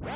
you